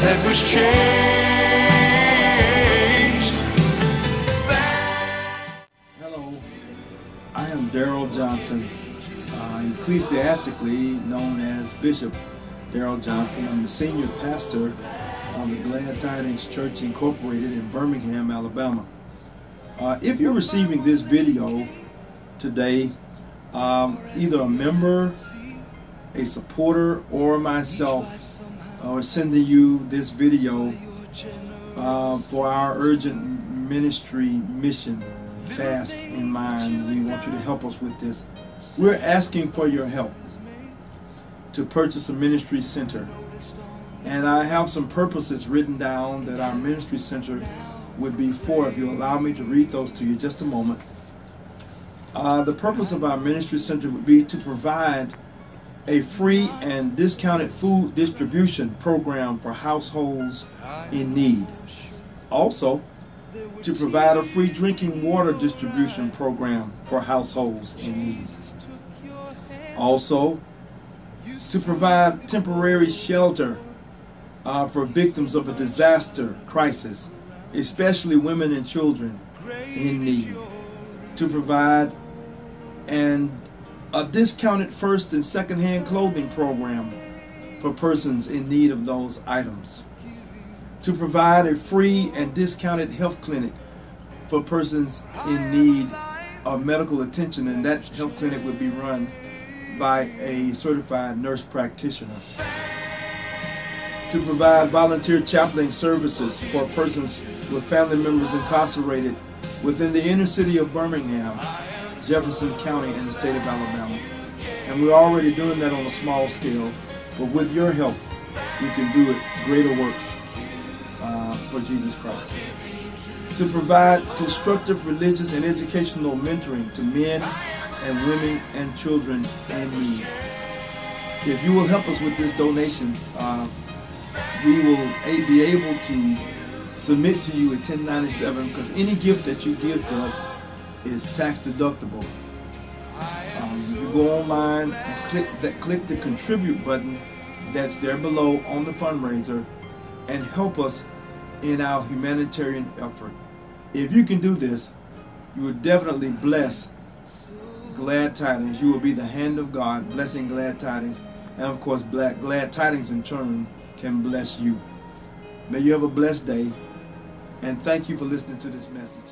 that was changed. Hello, I am Darryl Johnson, uh, ecclesiastically known as Bishop Darryl Johnson. I'm the senior pastor of the Glad Tidings Church Incorporated in Birmingham, Alabama. Uh, if you're receiving this video today, um, either a member, a supporter, or myself are sending you this video uh, for our urgent ministry mission task in mind. We want you to help us with this. We're asking for your help to purchase a ministry center. And I have some purposes written down that our ministry center would be for. If you allow me to read those to you just a moment. Uh, the purpose of our ministry center would be to provide a free and discounted food distribution program for households in need. Also, to provide a free drinking water distribution program for households in need. Also, to provide temporary shelter uh, for victims of a disaster crisis, especially women and children in need. To provide and a discounted first and second hand clothing program for persons in need of those items. To provide a free and discounted health clinic for persons in need of medical attention, and that health clinic would be run by a certified nurse practitioner. To provide volunteer chaplain services for persons with family members incarcerated within the inner city of Birmingham Jefferson County in the state of Alabama. And we're already doing that on a small scale, but with your help, we can do it greater works uh, for Jesus Christ. To provide constructive religious and educational mentoring to men and women and children in need. If you will help us with this donation, uh, we will be able to submit to you a 1097 because any gift that you give to us is tax deductible. Um, you go online and click that click the contribute button that's there below on the fundraiser and help us in our humanitarian effort. If you can do this, you will definitely bless Glad Tidings. You will be the hand of God blessing Glad Tidings. And of course, black Glad Tidings in turn can bless you. May you have a blessed day. And thank you for listening to this message.